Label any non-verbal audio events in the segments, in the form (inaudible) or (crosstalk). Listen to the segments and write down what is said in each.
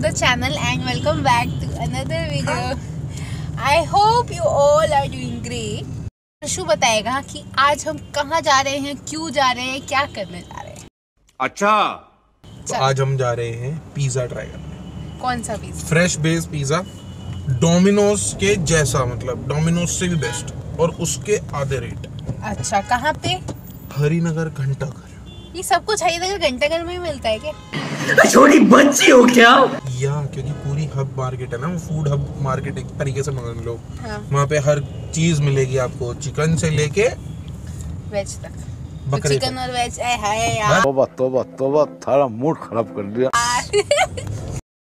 the channel and welcome back to another video. I hope you all are doing great. शु बताएगा कि आज हम कहाँ जा रहे हैं क्यों जा रहे हैं क्या करने जा रहे हैं। अच्छा। तो आज हम जा रहे हैं पिज्जा ट्राई करने। कौन सा pizza fresh base pizza Domino's के जैसा मतलब डोमिनोज से भी बेस्ट और उसके आधे रेट अच्छा कहाँ पे? हरिनगर घंटा घर ये सब कुछ हरिनगर घंटाघर में ही मिलता है क्या? छोटी बच्ची हो क्या? या क्योंकि पूरी हब मार्केट है ना फ़ूड हब मार्केट एक तरीके से मान लो। हाँ। वहाँ पे हर चीज़ मिलेगी आपको चिकन से लेके वेज तक। तो बकरे चिकन और वेज है, है यार। तोबा तोबा तोबा थारा मूड खराब कर दिया। (laughs)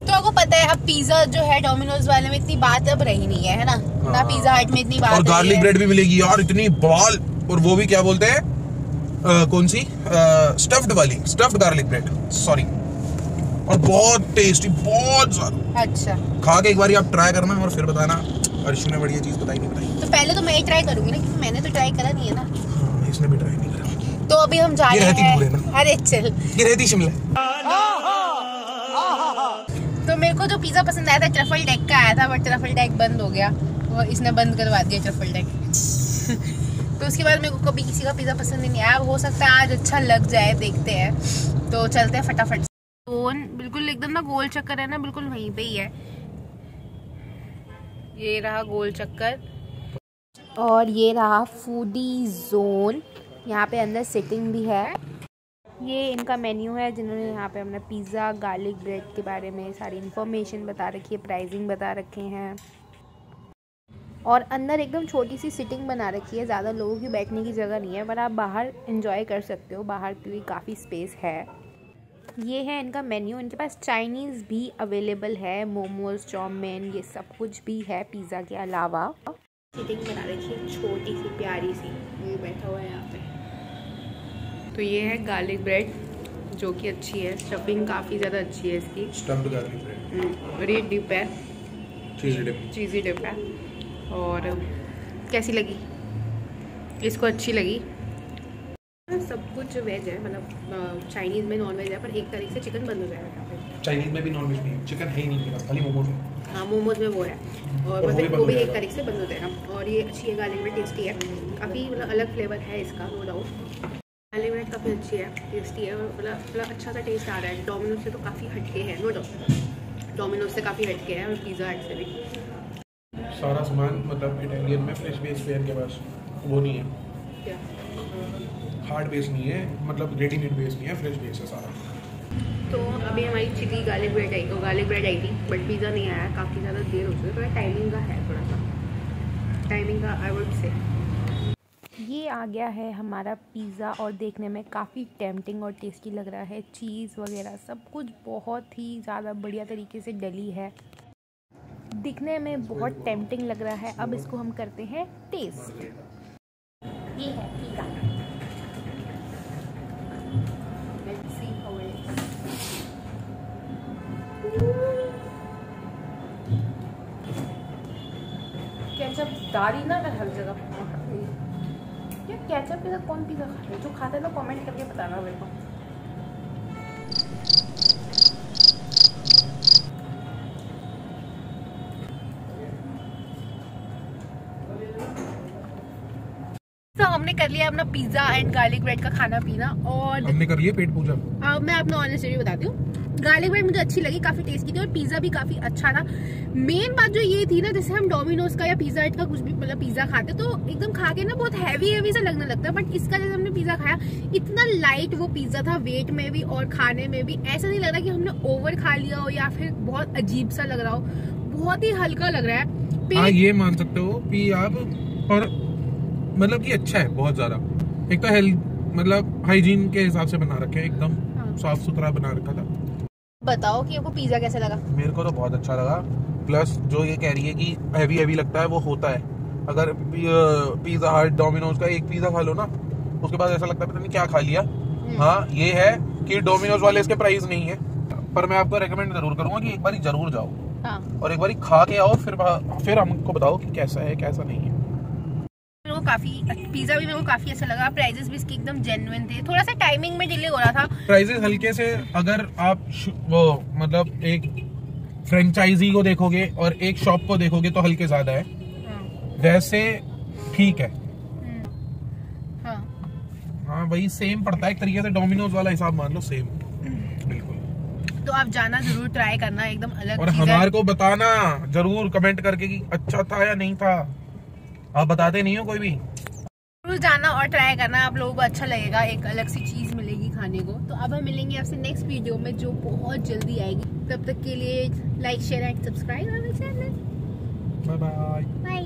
तो आपको पता है अब पिज्जा जो है डोमिनोज वाले में इतनी बात अब रही नहीं है है ना? ना। पिज्जा हट में इतनी बात और गार्लिक ब्रेड भी मिलेगी यार इतनी बाल और वो भी क्या बोलते हैं? कौन सी? स्टफ्ड वाली स्टफ्ड गार्लिक ब्रेड सॉरी और बहुत टेस्टी बहुत ज़्यादा अच्छा। खा के एक बार आप ट्राई करना और फिर बताना। अर्शु ने बढ़िया चीज़ बताई नहीं बताई। तो पहले तो मैं ही ट्राई करूँगी ना क्योंकि मैंने तो ट्राई करा नहीं है ना। हाँ, इसने भी ट्राई नहीं करा। तो अभी हम जा रहे है। हैं अरे चल। ये रहती शिमला। तो मेरे को जो पिज्जा पसंद आया था ट्रफल डेक का आया था बट ट्रफल डेक बंद हो गया। और इसने बंद करवा दिया ट्रफल डेक तो उसके बाद मेरे को कभी किसी का पिज्जा पसंद नहीं आया। हो सकता है आज अच्छा लग जाए, देखते हैं। तो चलते हैं फटाफट फ़ोन, बिल्कुल एकदम ना गोल चक्कर है ना, बिल्कुल वहीं पे ही है। ये रहा गोल चक्कर। और ये रहा फूडी जोन यहाँ पे अंदर सिटिंग भी है। ये इनका मेन्यू है, जिन्होंने यहाँ पे अपना पिज़्ज़ा गार्लिक ब्रेड के बारे में सारी इन्फॉर्मेशन बता रखी है प्राइसिंग बता रखे हैं। और अंदर एकदम छोटी सी सिटिंग बना रखी है। ज़्यादा लोगों की बैठने की जगह नहीं है पर आप बाहर इंजॉय कर सकते हो। बाहर की भी काफ़ी स्पेस है। ये है इनका मेन्यू इनके पास चाइनीज़ भी अवेलेबल है। मोमोज चाउमीन ये सब कुछ भी है पिज़्ज़ा के अलावा। सिटिंग बना रखी है। छोटी सी प्यारी सी। ये बैठा हुआ है यहाँ पे। तो ये है गार्लिक ब्रेड जो कि अच्छी है। स्टफिंग काफ़ी ज़्यादा अच्छी है इसकी। स्टफ्ड गार्लिक ब्रेड हम्म, और ये डिप है। चीज़ डिप चीज़ी डिप है। और कैसी लगी? इसको अच्छी लगी। सब कुछ वेज है मतलब चाइनीज़ में नॉन वेज है पर एक तारीख से चिकन बंद हो जाएगा चाइनीज़ में भी नॉन वेज नहीं है चिकन है ही नहीं खाली मोमोज है। हाँ मोमोज में वो है। और और वो भी मतलब बंद वो भी एक तरीके से बंद हो जाएगा। और ये अच्छी है गार्लिक ब्रेड टेस्टी है। काफ़ी मतलब अलग फ्लेवर है इसका नो डाउट गार्लिक ब्रेड काफ़ी अच्छी है टेस्टी है। और मतलब मतलब अच्छा सा टेस्ट आ रहा है। डोमिनोज से तो काफ़ी हटके है नो डाउट डोमिनोज से काफ़ी हटके है और पिज़्ज़ा हट से भी। सारा सामान मतलब इटालियन में फ्रेश बेस पे इनके पास। वो नहीं है। हार्ड बेस नहीं है मतलब रेडीमेड बेस नहीं है फ्रेश बेस है सारा। तो अभी हमारी चिली गार्लिक ब्रेड आई तो गार्लिक ब्रेड आई थी बट पिज़्ज़ा नहीं आया काफ़ी ज़्यादा देर हो चुकी है थोड़ा टाइमिंग का है थोड़ा सा। टाइमिंग का आई वुड से ये आ गया है हमारा पिज़्ज़ा और देखने में काफ़ी टेम्पटिंग और टेस्टी लग रहा है। चीज़ वगैरह सब कुछ बहुत ही ज़्यादा बढ़िया तरीके से डली है। दिखने में बहुत टेम्पटिंग लग रहा है। अब इसको हम करते हैं टेस्ट ये है डाली ना हर जगह ये केचप के साथ कौन पिज़्ज़ा खा रहा है? जो खाता है ना कमेंट करके बताना मेरे को। हमने कर लिया अपना पिज़्ज़ा एंड गार्लिक ब्रेड का खाना पीना और हमने कर लिया पेट पूजा। अब मैं अपना ऑनेस्ट रिव्यू बताती हूँ। गार्लिक ब्रेड मुझे अच्छी लगी काफ़ी टेस्टी थी और पिज्जा भी काफ़ी अच्छा था। मेन बात जो ये थी ना जैसे हम डोमिनोज का या पिज्जा हट का कुछ भी मतलब पिज्जा खाते तो एकदम खा के ना बहुत हैवी हैवी सा लगने लगता है। बट इसका जैसे हमने पिज्जा खाया इतना लाइट वो पिज्जा था वेट में भी और खाने में भी। ऐसा नहीं लग रहा कि हमने ओवर खा लिया हो या फिर बहुत अजीब सा लग रहा हो। बहुत ही हल्का लग रहा है। हाँ ये मान सकते हो कि आप और मतलब कि अच्छा है बहुत ज़्यादा। एक तो हेल्थ मतलब हाइजीन के हिसाब से बना रखे एकदम हाँ। साफ़ सुथरा बना रखा था। बताओ कि आपको पिज्जा कैसा लगा? मेरे को तो बहुत अच्छा लगा। प्लस जो ये कह रही है कि हैवी हैवी लगता है वो होता है। अगर पिज्जा हट डोमिनोज का एक पिज्जा खा लो ना उसके बाद ऐसा लगता है पता नहीं क्या खा लिया। हाँ ये है कि डोमिनोज वाले इसके प्राइस नहीं है। पर मैं आपको रेकमेंड ज़रूर करूँगा कि एक बार ज़रूर जाओ। हाँ। और एक बार खा के आओ फिर फिर हमको बताओ कि कैसा है कैसा नहीं है। को काफ़ी पिज्जा भी मेरे को काफ़ी अच्छा लगा। प्राइजेस भी इसके एकदम जेन्युइन थे। थोड़ा सा टाइमिंग में डिले हो रहा था। प्राइजेस हल्के से अगर आप वो मतलब एक फ्रेंचाइजी को देखोगे और एक शॉप को देखोगे तो हल्के ज़्यादा है। हाँ। वैसे ठीक है। हम्म, हाँ। हाँ वही सेम पड़ता है। एक तरीके से डोमिनोज वाला हिसाब मान लो सेम बिल्कुल। तो आप जाना ज़रूर ट्राई करना। एकदम अलग और हमारे को बताना ज़रूर कमेंट करके कि अच्छा था या नहीं था। आप बताते नहीं हो कोई भी? ज़रूर जाना और ट्राई करना आप लोगों को अच्छा लगेगा एक अलग सी चीज़ मिलेगी खाने को। तो अब हम मिलेंगे आपसे नेक्स्ट वीडियो में जो बहुत जल्दी आएगी। तब तक के लिए like share and subscribe channel bye bye bye